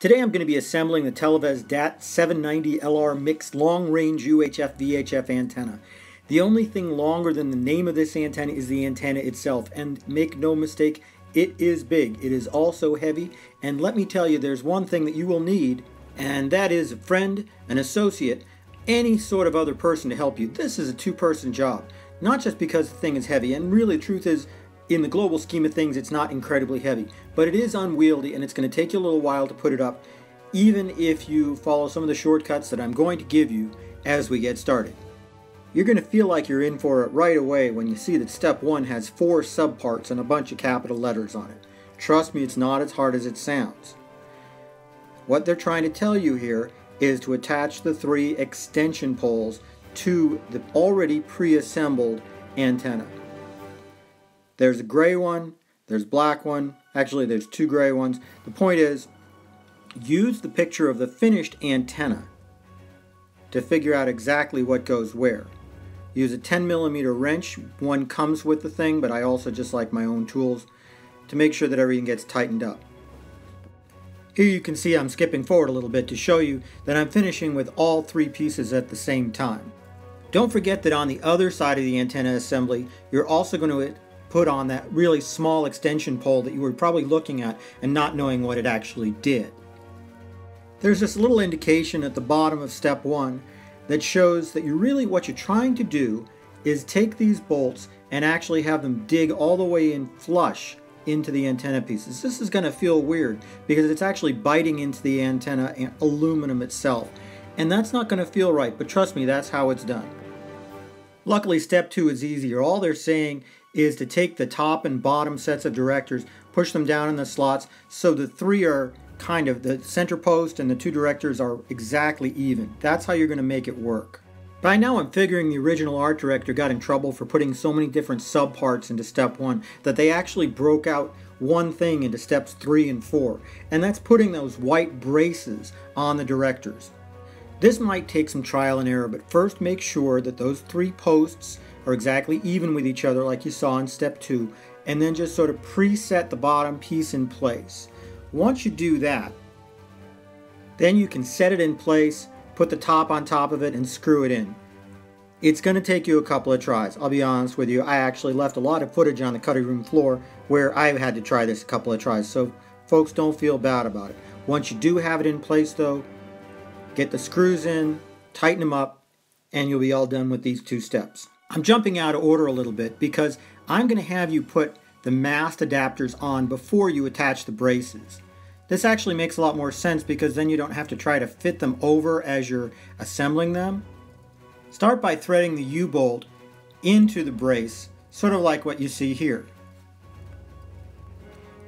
Today I'm going to be assembling the Televes DAT 790 LR mixed long range UHF VHF antenna. The only thing longer than the name of this antenna is the antenna itself and make no mistake it is big. It is also heavy and let me tell you there's one thing that you will need and that is a friend, an associate, any sort of other person to help you. This is a two person job not just because the thing is heavy and really the truth is in the global scheme of things, it's not incredibly heavy, but it is unwieldy and it's going to take you a little while to put it up, even if you follow some of the shortcuts that I'm going to give you as we get started. You're going to feel like you're in for it right away when you see that step one has four subparts and a bunch of capital letters on it. Trust me, it's not as hard as it sounds. What they're trying to tell you here is to attach the three extension poles to the already pre-assembled antenna. There's a gray one, there's black one, actually there's two gray ones. The point is, use the picture of the finished antenna to figure out exactly what goes where. Use a 10 millimeter wrench, one comes with the thing, but I also just like my own tools to make sure that everything gets tightened up. Here you can see I'm skipping forward a little bit to show you that I'm finishing with all three pieces at the same time. Don't forget that on the other side of the antenna assembly, you're also going to put on that really small extension pole that you were probably looking at and not knowing what it actually did. There's this little indication at the bottom of step one that shows that you really what you're trying to do is take these bolts and actually have them dig all the way in flush into the antenna pieces. This is going to feel weird because it's actually biting into the antenna aluminum itself. And that's not going to feel right, but trust me, that's how it's done. Luckily, step two is easier. All they're saying is to take the top and bottom sets of directors, push them down in the slots so the three are kind of the center post and the two directors are exactly even. That's how you're going to make it work. By now I'm figuring the original art director got in trouble for putting so many different subparts into step one that they actually broke out one thing into steps three and four, and that's putting those white braces on the directors. This might take some trial and error, but first make sure that those three posts exactly even with each other like you saw in step two, and then just sort of preset the bottom piece in place. Once you do that, then you can set it in place, put the top on top of it, and screw it in. It's going to take you a couple of tries. I'll be honest with you, I actually left a lot of footage on the cutting room floor where I had to try this a couple of tries, so folks don't feel bad about it. Once you do have it in place though, get the screws in, tighten them up, and you'll be all done with these two steps. I'm jumping out of order a little bit because I'm going to have you put the mast adapters on before you attach the braces. This actually makes a lot more sense because then you don't have to try to fit them over as you're assembling them. Start by threading the U-bolt into the brace, sort of like what you see here.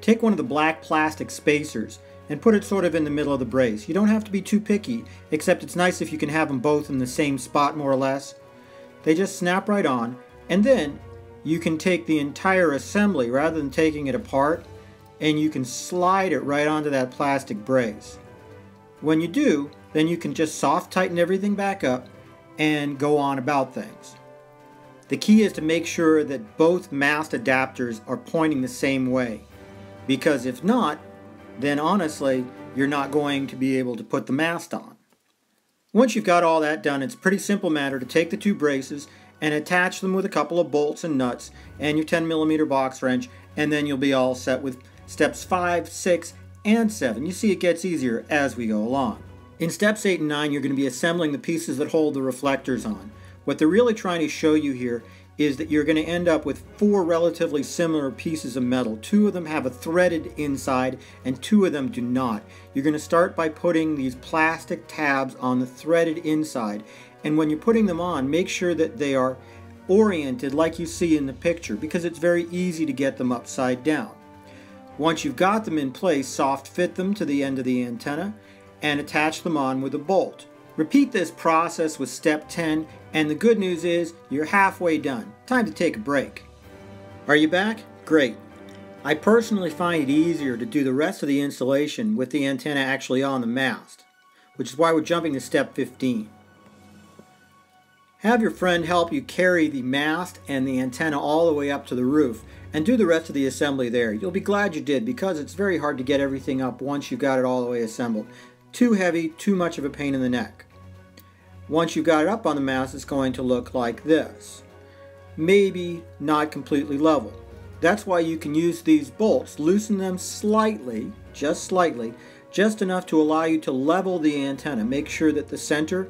Take one of the black plastic spacers and put it sort of in the middle of the brace. You don't have to be too picky, except it's nice if you can have them both in the same spot more or less. They just snap right on, and then you can take the entire assembly rather than taking it apart, and you can slide it right onto that plastic brace. When you do, then you can just soft tighten everything back up and go on about things. The key is to make sure that both mast adapters are pointing the same way, because if not, then honestly, you're not going to be able to put the mast on. Once you've got all that done, it's a pretty simple matter to take the two braces and attach them with a couple of bolts and nuts and your 10 millimeter box wrench, and then you'll be all set with steps 5, 6, and 7. You see it gets easier as we go along. In steps 8 and 9, you're going to be assembling the pieces that hold the reflectors on. What they're really trying to show you here is that you're going to end up with four relatively similar pieces of metal. Two of them have a threaded inside and two of them do not. You're going to start by putting these plastic tabs on the threaded inside and when you're putting them on make sure that they are oriented like you see in the picture because it's very easy to get them upside down. Once you've got them in place, soft fit them to the end of the antenna and attach them on with a bolt. Repeat this process with step 10 and the good news is you're halfway done. Time to take a break. Are you back? Great. I personally find it easier to do the rest of the installation with the antenna actually on the mast, which is why we're jumping to step 15. Have your friend help you carry the mast and the antenna all the way up to the roof and do the rest of the assembly there. You'll be glad you did because it's very hard to get everything up once you've got it all the way assembled. Too heavy, too much of a pain in the neck. Once you've got it up on the mast, it's going to look like this. Maybe not completely level. That's why you can use these bolts, loosen them slightly, just slightly, just enough to allow you to level the antenna. Make sure that the center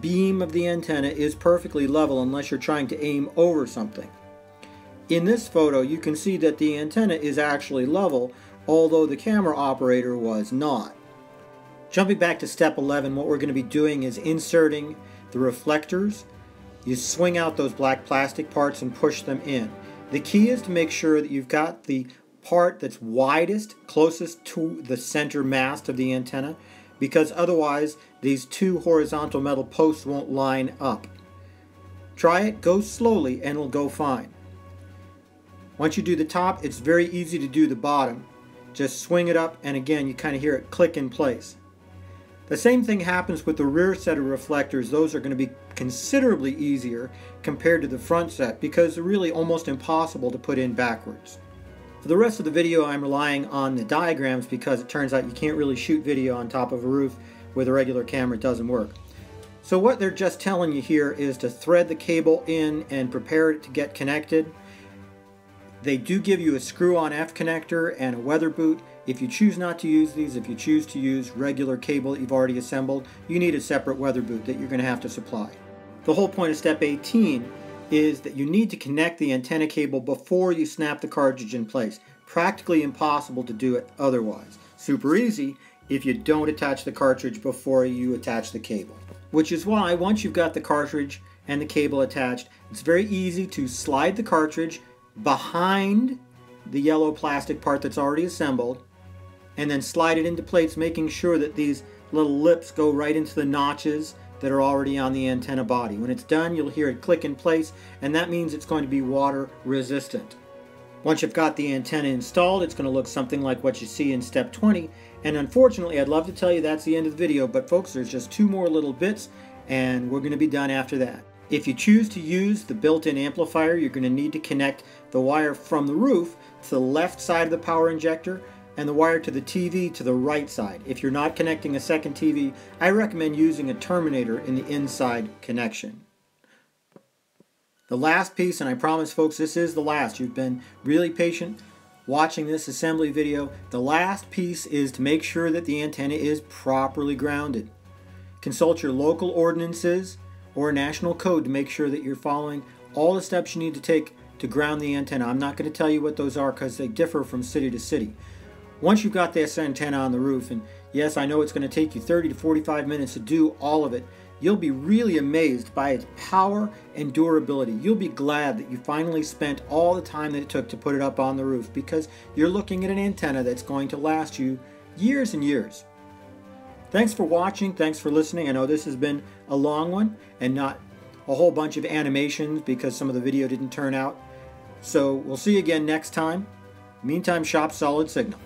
beam of the antenna is perfectly level unless you're trying to aim over something. In this photo, you can see that the antenna is actually level, although the camera operator was not. Jumping back to step 11, what we're going to be doing is inserting the reflectors. You swing out those black plastic parts and push them in. The key is to make sure that you've got the part that's widest, closest to the center mast of the antenna, because otherwise these two horizontal metal posts won't line up. Try it, go slowly, and it'll go fine. Once you do the top, it's very easy to do the bottom. Just swing it up, and again, you kind of hear it click in place. The same thing happens with the rear set of reflectors. Those are going to be considerably easier compared to the front set because they're really almost impossible to put in backwards. For the rest of the video, I'm relying on the diagrams because it turns out you can't really shoot video on top of a roof with a regular camera. It doesn't work. So what they're just telling you here is to thread the cable in and prepare it to get connected. They do give you a screw-on F connector and a weather boot. If you choose not to use these, if you choose to use regular cable that you've already assembled, you need a separate weather boot that you're going to have to supply. The whole point of step 18 is that you need to connect the antenna cable before you snap the cartridge in place. Practically impossible to do it otherwise. Super easy if you don't attach the cartridge before you attach the cable. Which is why once you've got the cartridge and the cable attached, it's very easy to slide the cartridge behind the yellow plastic part that's already assembled and then slide it into place making sure that these little lips go right into the notches that are already on the antenna body. When it's done, you'll hear it click in place, and that means it's going to be water resistant. Once you've got the antenna installed, it's going to look something like what you see in step 20. And unfortunately, I'd love to tell you that's the end of the video, but folks, there's just two more little bits, and we're going to be done after that. If you choose to use the built-in amplifier, you're going to need to connect the wire from the roof to the left side of the power injector and the wire to the TV to the right side. If you're not connecting a second TV, I recommend using a terminator in the inside connection. The last piece, and I promise folks this is the last, you've been really patient watching this assembly video. The last piece is to make sure that the antenna is properly grounded. Consult your local ordinances or a national code to make sure that you're following all the steps you need to take to ground the antenna. I'm not going to tell you what those are because they differ from city to city. Once you've got this antenna on the roof, and yes, I know it's going to take you 30 to 45 minutes to do all of it, you'll be really amazed by its power and durability. You'll be glad that you finally spent all the time that it took to put it up on the roof because you're looking at an antenna that's going to last you years and years. Thanks for watching. Thanks for listening. I know this has been a long one and not a whole bunch of animations because some of the video didn't turn out. So we'll see you again next time. Meantime, shop solid signal.